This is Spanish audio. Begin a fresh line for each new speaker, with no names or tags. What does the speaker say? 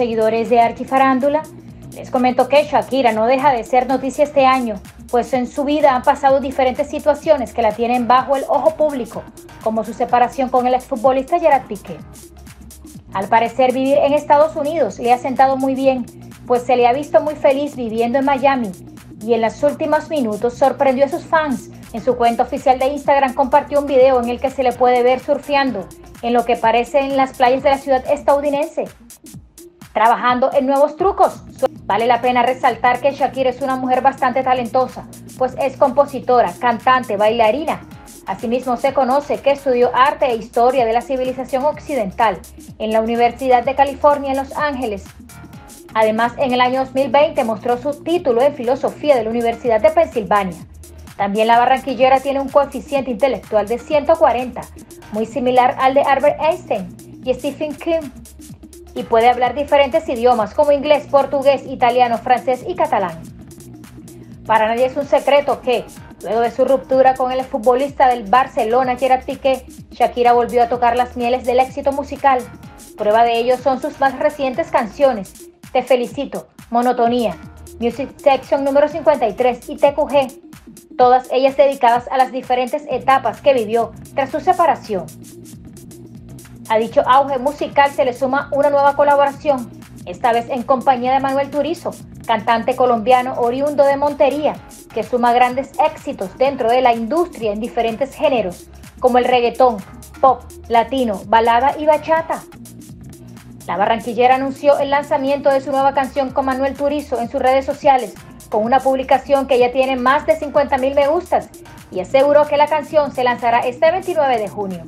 seguidores de Archifarándula. Les comento que Shakira no deja de ser noticia este año, pues en su vida han pasado diferentes situaciones que la tienen bajo el ojo público, como su separación con el exfutbolista Gerard Piqué. Al parecer vivir en Estados Unidos le ha sentado muy bien, pues se le ha visto muy feliz viviendo en Miami y en los últimos minutos sorprendió a sus fans. En su cuenta oficial de Instagram compartió un video en el que se le puede ver surfeando en lo que parece en las playas de la ciudad estadounidense, trabajando en nuevos trucos. Vale la pena resaltar que Shakira es una mujer bastante talentosa, pues es compositora, cantante, bailarina. Asimismo se conoce que estudió arte e historia de la civilización occidental en la Universidad de California en Los Ángeles. Además, en el año 2020 mostró su título en filosofía de la Universidad de Pensilvania. También la barranquillera tiene un coeficiente intelectual de 140, muy similar al de Albert Einstein y Stephen King, y puede hablar diferentes idiomas como inglés, portugués, italiano, francés y catalán. Para nadie es un secreto que, luego de su ruptura con el futbolista del Barcelona, Gerard Piqué, Shakira volvió a tocar las mieles del éxito musical. Prueba de ello son sus más recientes canciones, Te felicito, Monotonía, Music Section número 53 y TQG, todas ellas dedicadas a las diferentes etapas que vivió tras su separación. A dicho auge musical se le suma una nueva colaboración, esta vez en compañía de Manuel Turizo, cantante colombiano oriundo de Montería, que suma grandes éxitos dentro de la industria en diferentes géneros, como el reggaetón, pop, latino, balada y bachata. La barranquillera anunció el lanzamiento de su nueva canción con Manuel Turizo en sus redes sociales, con una publicación que ya tiene más de 50 mil me gustas, y aseguró que la canción se lanzará este 29 de junio.